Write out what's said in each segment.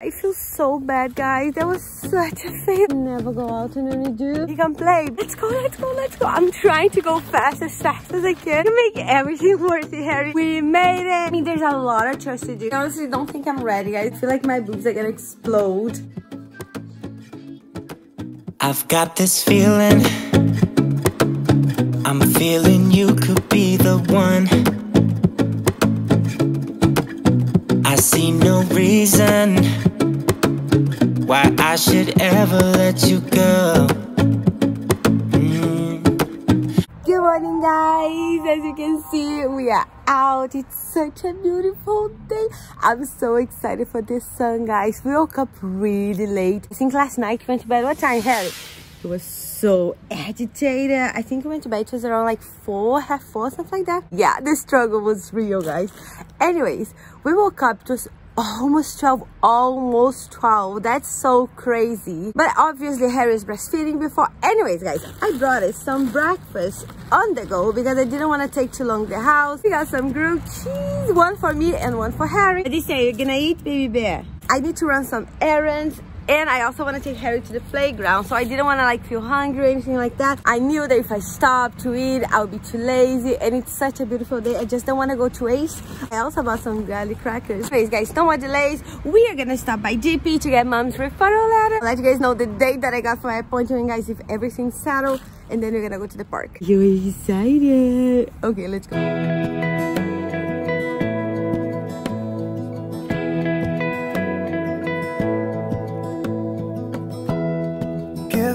I feel so bad, guys. That was such a fail. Never go out and only do. You can play. Let's go, let's go, let's go. I'm trying to go fast, as fast as I can to make everything worth it, Harry. We made it. I mean, there's a lot of chores to do. I honestly don't think I'm ready, guys. I feel like my boobs are gonna explode. I've got this feeling. I'm feeling you could be the one. See no reason why I should ever let you go. Mm. Good morning, guys. As you can see, we are out. It's such a beautiful day. I'm so excited for this sun, guys. We woke up really late. I think last night we went to bed. What time, Harry? It was so agitated. I think we went to bed. It around like four, half four, something like that. Yeah, the struggle was real, guys. Anyways, we woke up. just almost 12 almost 12 that's so crazy but obviously harry is breastfeeding before anyways guys i brought us some breakfast on the go because i didn't want to take too long the house we got some grilled cheese one for me and one for harry what do you say you're gonna eat baby bear i need to run some errands and I also want to take Harry to the playground so I didn't want to like feel hungry or anything like that. I knew that if I stopped to eat I would be too lazy and it's such a beautiful day. I just don't want to go to waste. I also bought some garlic crackers. Anyways guys no more delays. We are gonna stop by GP to get mom's referral letter. I'll let you guys know the date that I got for my appointment guys if everything's settled and then we're gonna go to the park. You excited? Okay let's go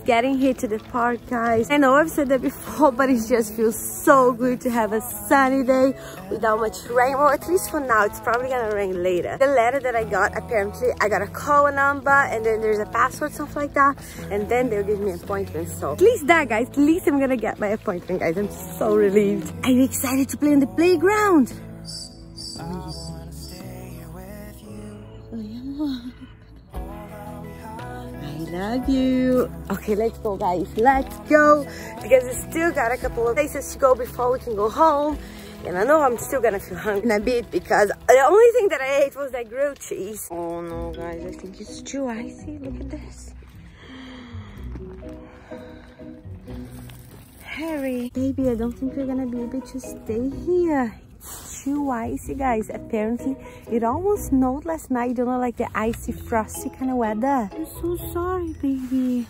Just getting here to the park, guys. I know I've said that before, but it just feels so good to have a sunny day without much rain. Well, at least for now, it's probably gonna rain later. The letter that I got, apparently, I got a call number and then there's a password, stuff like that. And then they'll give me an appointment. So at least that, guys, at least I'm gonna get my appointment, guys. I'm so relieved. I'm excited to play on the playground. You. Okay, let's go, guys. Let's go. Because we still got a couple of places to go before we can go home. And I know I'm still gonna feel hungry in a bit because the only thing that I ate was that grilled cheese. Oh no, guys, I think it's too icy. Look at this. Harry, baby, I don't think we're gonna be able to stay here. Too icy, guys. Apparently, it almost snowed last night. You know, like the icy, frosty kind of weather. I'm so sorry, baby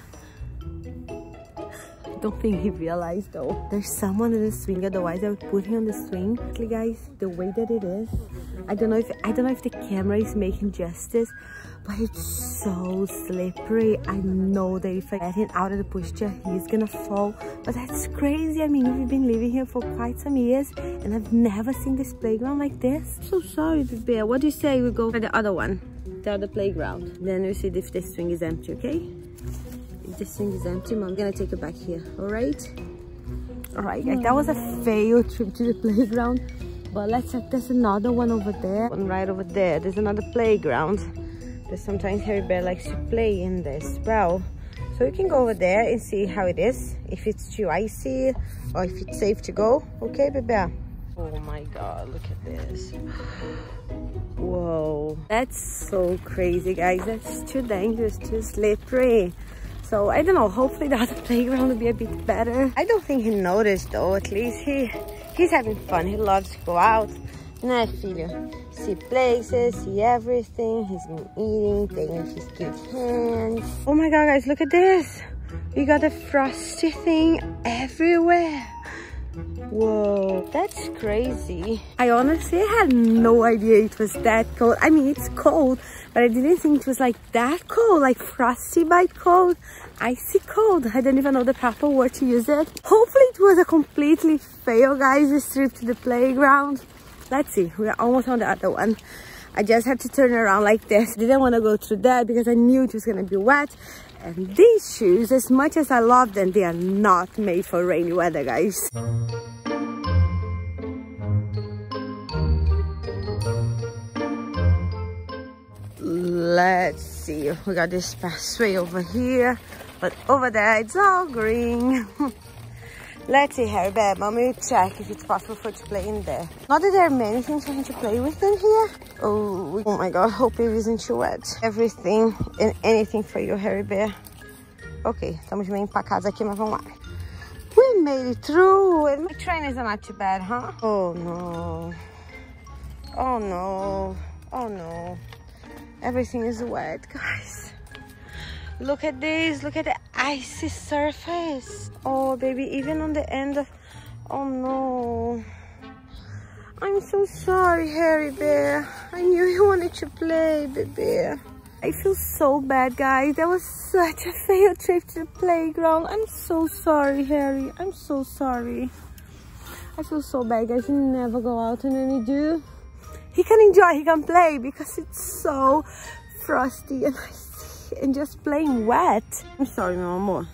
I don't think he realized though. There's someone in the swing, otherwise I would put him on the swing. Guys, the way that it is, I don't know if I don't know if the camera is making justice, but it's so slippery. I know that if I get him out of the pushchair, he's gonna fall. But that's crazy. I mean, we've been living here for quite some years and I've never seen this playground like this. So sorry, Bear. What do you say we go for the other one? The other playground. Then we see if this swing is empty, okay? If this swing is empty i'm gonna take it back here all right all right guys that was a fail trip to the playground but let's check there's another one over there one right over there there's another playground that sometimes harry bear likes to play in this as well so you can go over there and see how it is if it's too icy or if it's safe to go. Okay baby oh my god look at this. Whoa. That's so crazy guys. That's too dangerous too slippery. So I don't know, hopefully the other playground will be a bit better. I don't think he noticed though, at least he he's having fun. He loves to go out. Né, filho? See places, see everything. He's been eating, playing with his cute hands. Oh my god, guys, look at this. We got a frosty thing everywhere. Whoa, that's crazy. I honestly had no idea it was that cold. I mean, it's cold, but I didn't think it was like that cold, like frosty bite cold, icy cold. I don't even know the proper word to use it. Hopefully it was a completely fail, guys, this trip to the playground let's see. We're almost on the other one. I just had to turn around like this. Didn't want to go through that because i knew it was going to be wet. And these shoes as much as i love them they are not made for rainy weather guys. Let's see. We got this pathway over here but over there it's all green. Let's see here, babe. Let me check if it's possible for to play in there. Not that there are many things for him to play with in here. Oh, oh my god, hope it isn't too wet. Everything and anything for you, Harry Bear. Ok, estamos meio empacados aqui, mas vamos lá. We made it through and my trainers are not too bad, huh? Oh no. Oh no. Oh no. Everything is wet, guys. Look at this. Look at the icy surface. Oh, baby, even on the end of... Oh, no. I'm so sorry, Harry Bear. I knew you wanted to play, baby. I feel so bad, guys. That was such a failed trip to the playground. I'm so sorry, Harry. I'm so sorry. I feel so bad, guys. You never go out and then you do. He can enjoy, he can play because it's so frosty and icy and just plain wet. I'm sorry, Mama.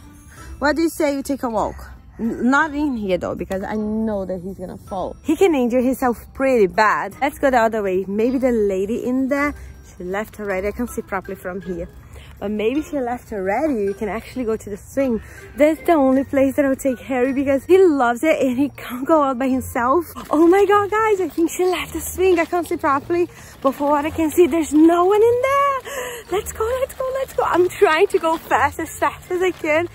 What do you say you take a walk? Not in here though, because I know that he's gonna fall. He can injure himself pretty bad. Let's go the other way. Maybe the lady in there, she left already. I can see properly from here but maybe she left already. You can actually go to the swing. That's the only place that i'll take harry because he loves it and he can't go out by himself. Oh my god guys i think she left the swing. I can't see properly. But for what i can see there's no one in there. Let's go let's go let's go. I'm trying to go fast as fast as i can.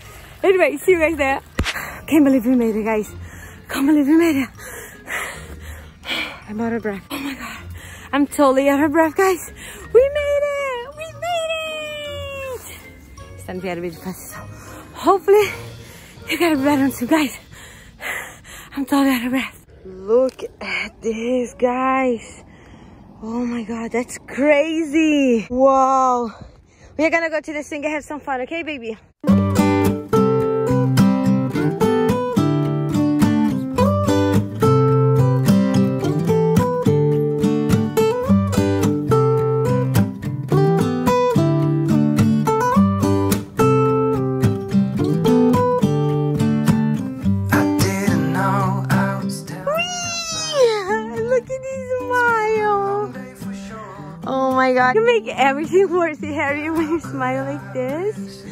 Anyway see you guys there. Can't believe we made it guys. Can't believe we made it. I'm out of breath. Oh my god. I'm totally out of breath guys. We made it stand very bit fast hopefully you a better too guys i'm totally out of breath look at this guys Oh my god, that's crazy. Wow. We're gonna go to the swing and have some fun, okay, baby? You make everything worse, Harry, when you smile like this.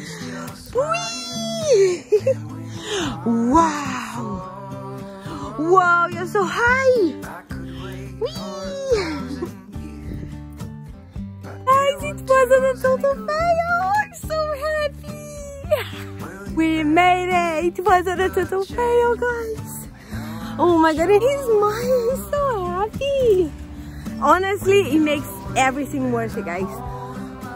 Wow. Wow, you're so high. Guys, it fail. I'm so happy. We made it. It wasn't a total fail, guys. Oh my god, he's smiling. He's so happy. Honestly, it makes everything worth it, guys.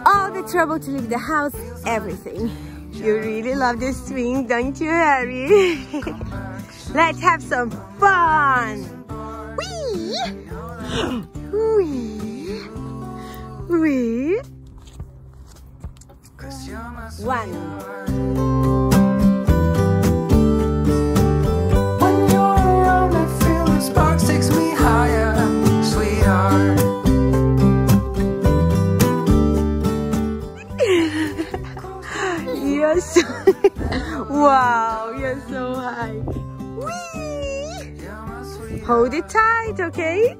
All the trouble to leave the house, everything. You really love this swing, don't you, Harry? Let's have some fun! Whee! Whee! Whee! One. Wow you're so high. Whee! hold it tight okay?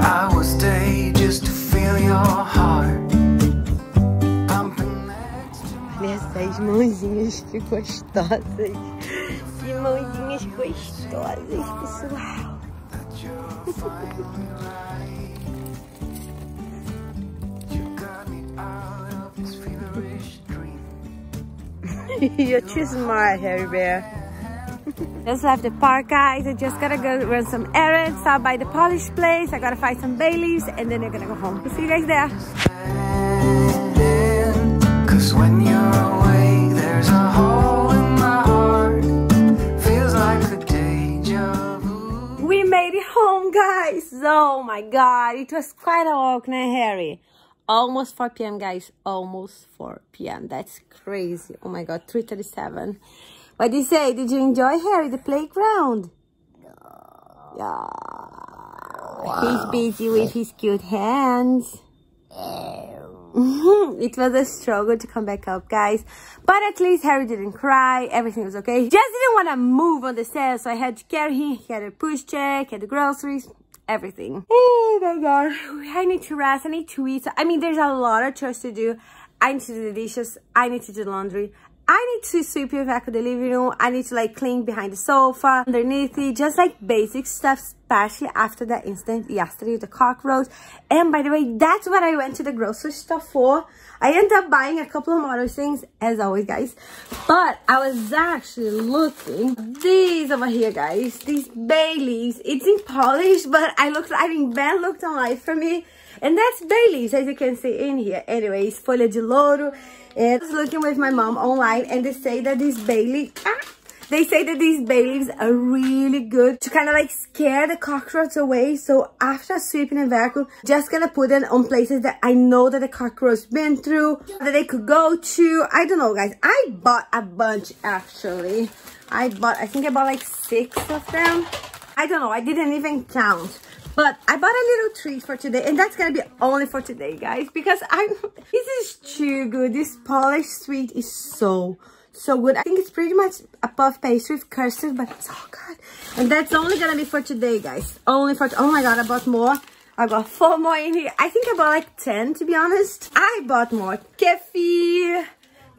I will stay just to feel your heart. Essas mãozinhas que gostosas Que mãozinhas gostosas, pessoal You're too smart, Harry Bear. just left the park, guys. I just gotta go run some errands, stop by the polish place. I gotta find some bay leaves, and then I'm gonna go home. See you guys there. Guys. Oh my god, it was quite a walk, now, Harry? almost 4 p.m guys almost 4 p.m that's crazy oh my god 3:37. what do you say did you enjoy harry the playground yeah wow. he's busy with his cute hands. Mm-hmm. it was a struggle to come back up, guys. But at least Harry didn't cry. Everything was okay. He just didn't want to move on the stairs, so I had to carry him. He had a push check, had the groceries, everything. Oh my god. I need to rest. I need to eat. I mean, there's a lot of chores to do. I need to do the dishes. I need to do the laundry. I need to sweep your back of the living room. I need to like clean behind the sofa, underneath it, just like basic stuff, especially after that incident yesterday with the cockroach. And by the way, that's what I went to the grocery store for. I ended up buying a couple of more things, as always, guys. But I was actually looking these over here, guys. These bay leaves. It's in polish, but I looked, I think Ben looked online for me. And that's Bailey's, as you can see in here. Anyways, Folha de Louro. And I was looking with my mom online and they say that these Bailey... Ah, they say that these bay leaves are really good to kind of like scare the cockroach away. So after sweeping and vacuum, just gonna put them on places that I know that the cockroach been through, that they could go to. I don't know, guys. I bought a bunch actually. I bought, I think I bought like six of them. I don't know. I didn't even count. But I bought a little treat for today, and that's gonna be only for today, guys, because I'm, this is too good. This polished sweet is so, so good. I think it's pretty much a puff pastry with custard, but it's oh so good. And that's only gonna be for today, guys. Only for, oh my God, I bought more. I got four more in here. I think I bought like 10, to be honest. I bought more kefir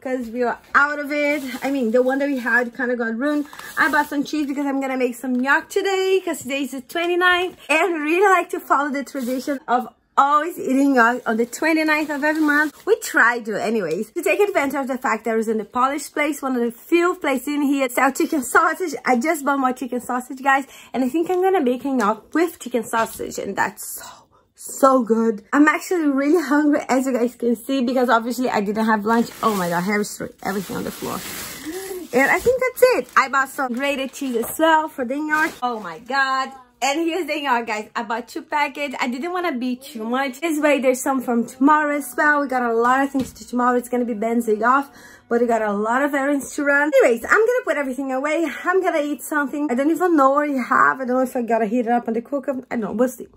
because we are out of it. I mean, the one that we had kind of got ruined. I bought some cheese because I'm going to make some gnocchi today because today is the 29th. And we really like to follow the tradition of always eating gnocchi on the 29th of every month. We try to anyways. To take advantage of the fact there is in the Polish place, one of the few places in here sell chicken sausage. I just bought my chicken sausage, guys. And I think I'm going to make a with chicken sausage. And that's so so good. I'm actually really hungry as you guys can see because obviously i didn't have lunch. Oh my god hair straight everything on the floor. And i think that's it. I bought some grated cheese as well for the yard oh my god. And here's the yard guys. I bought two packets. I didn't want to be too much. This way there's some from tomorrow as well. We got a lot of things to tomorrow. It's gonna be ben's day off but we got a lot of errands to run. Anyways, I'm gonna put everything away. I'm gonna eat something. I don't even know what you have. I don't know if I gotta heat it up on the cooker. I don't know, we'll see.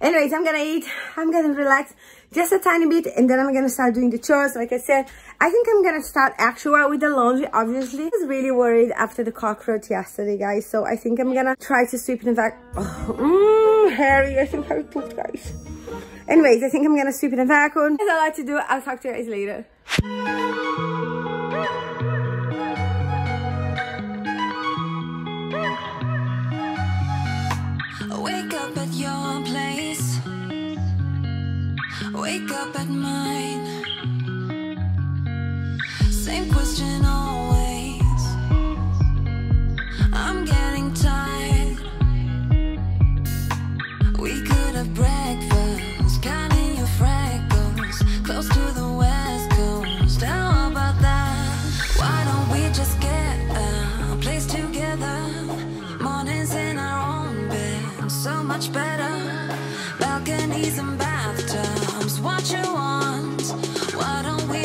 Anyways, I'm gonna eat. I'm gonna relax just a tiny bit and then I'm gonna start doing the chores. Like I said, I think I'm gonna start actually with the laundry, obviously. I was really worried after the cockroach yesterday, guys. So I think I'm gonna try to sweep it in fact. Oh, mm, Harry, I think Harry pooped, guys. Anyways, I think I'm gonna sweep it in vacuum. There's a lot to do. I'll talk to you guys later. Wake up at your place. Wake up at mine. Same question always.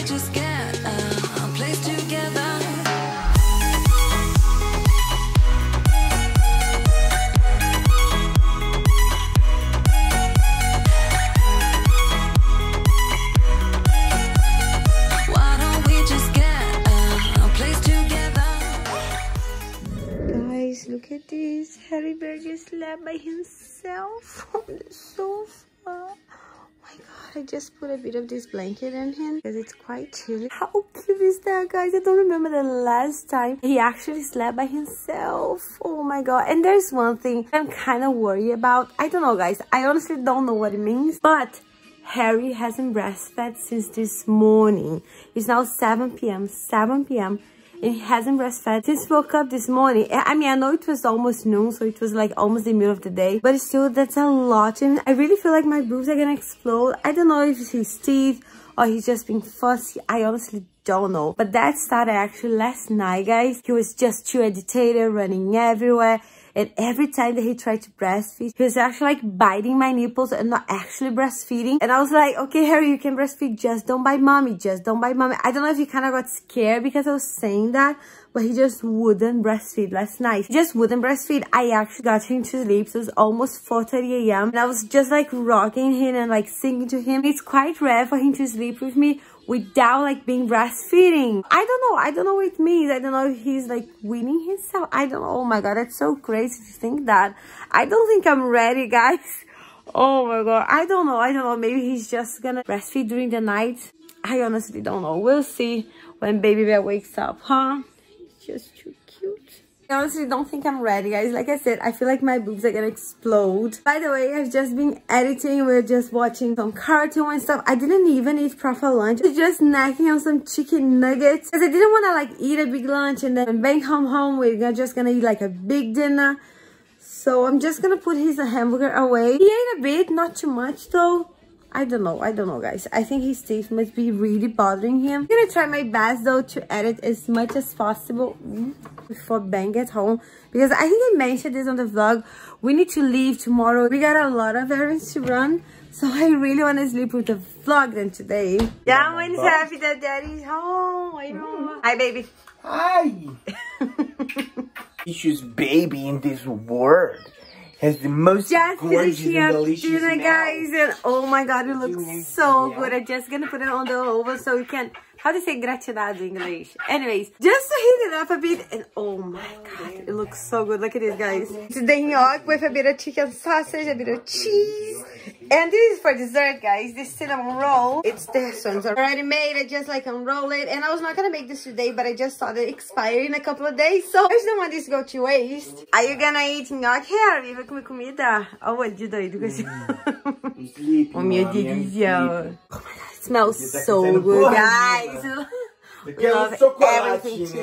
Just get a place together? Why don't we just get a place together? Guys, look at this. Harry just slept by himself on the sofa. God, I just put a bit of this blanket on him because it's quite chilly. How cute is that, guys? I don't remember the last time he actually slept by himself. Oh my god. And there's one thing I'm kind of worried about. I don't know, guys. I honestly don't know what it means, but Harry hasn't breastfed since this morning. It's now 7 p.m. 7 p.m. He hasn't breastfed since woke up this morning. I mean, I know it was almost noon, so it was like almost the middle of the day. But still, that's a lot. And I really feel like my boobs are gonna explode. I don't know if it's his teeth or he's just being fussy. I honestly don't know. But that started actually last night, guys. He was just too agitated, running everywhere. And every time that he tried to breastfeed, he was actually like biting my nipples and not actually breastfeeding. And I was like, okay, Harry, you can breastfeed. Just don't bite mommy. Just don't bite mommy. I don't know if he kind of got scared because I was saying that, but he just wouldn't breastfeed last night. He just wouldn't breastfeed. I actually got him to sleep. So it was almost 4.30 a.m. And I was just like rocking him and like singing to him. It's quite rare for him to sleep with me without like being breastfeeding. I don't know. I don't know what it means. I don't know if he's like weaning himself. I don't know. Oh my God, that's so crazy to think that. I don't think I'm ready, guys. Oh my God. I don't know. I don't know. Maybe he's just gonna breastfeed during the night. I honestly don't know. We'll see when baby bear wakes up, huh? Just too. I honestly don't think I'm ready, guys. Like I said, I feel like my boobs are gonna explode. By the way, I've just been editing. We're just watching some cartoon and stuff. I didn't even eat proper lunch. I was just snacking on some chicken nuggets. Because I didn't want to like eat a big lunch and then bang home home. We're just gonna eat like a big dinner. So I'm just gonna put his hamburger away. He ate a bit, not too much though. I don't know. I don't know, guys. I think his teeth must be really bothering him. I'm gonna try my best, though, to edit as much as possible mm, before Ben gets home. Because I think I mentioned this on the vlog. We need to leave tomorrow. We got a lot of errands to run. So I really want to sleep with the vlog then today. Yeah, I'm happy that daddy's home. Hi, baby. Hi! Issues baby in this world has the most Just gorgeous and delicious dinner, guys, and oh my god, it looks so good. I'm just gonna put it on the oven so we can. How do you say gratinado in English? Anyways, just to heat it up a bit, and oh my god, it looks so good. Look at this, guys. It's the gnocchi with a bit of chicken sausage, a bit of cheese, and this is for dessert, guys. This cinnamon roll. It's this one's already made. I just like unroll it, and I was not gonna make this today, but I just saw that it expired in a couple of days, so I just don't want this to go to waste. Are you gonna eat gnocchi, Harry? Vai comer comida? Olha oh, o olho de doido. I'm Oh, meu delícia. Oh my god, it smells so good, guys. We love everything cheese.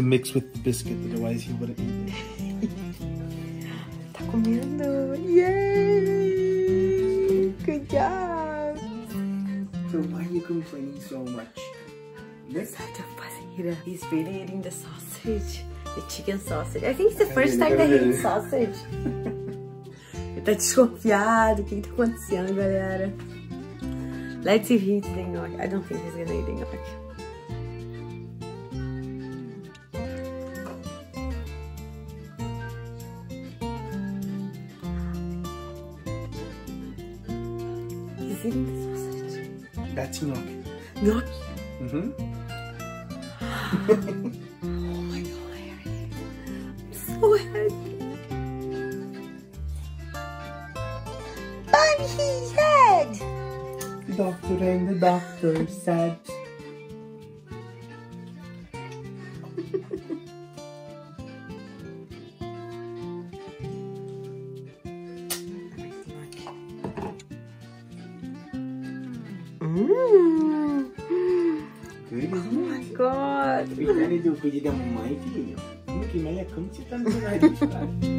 To mix with the biscuit, otherwise he wouldn't eat it. Tá comendo. Yay! Good job. So why are you complaining so much? This Such a passeira. He's really eating the sausage. The chicken sausage. I think it's the first time that he eats sausage. Ele tá desconfiado. O que que tá acontecendo, galera? Let's see if he eats the gnocchi. I don't think he's gonna eat the gnocchi. Bang his head! The doctor and the doctor said. Good, Oh my god. Cuidando do cuidado da mamãe, filho. Como que meia cama você tá no nariz, cara?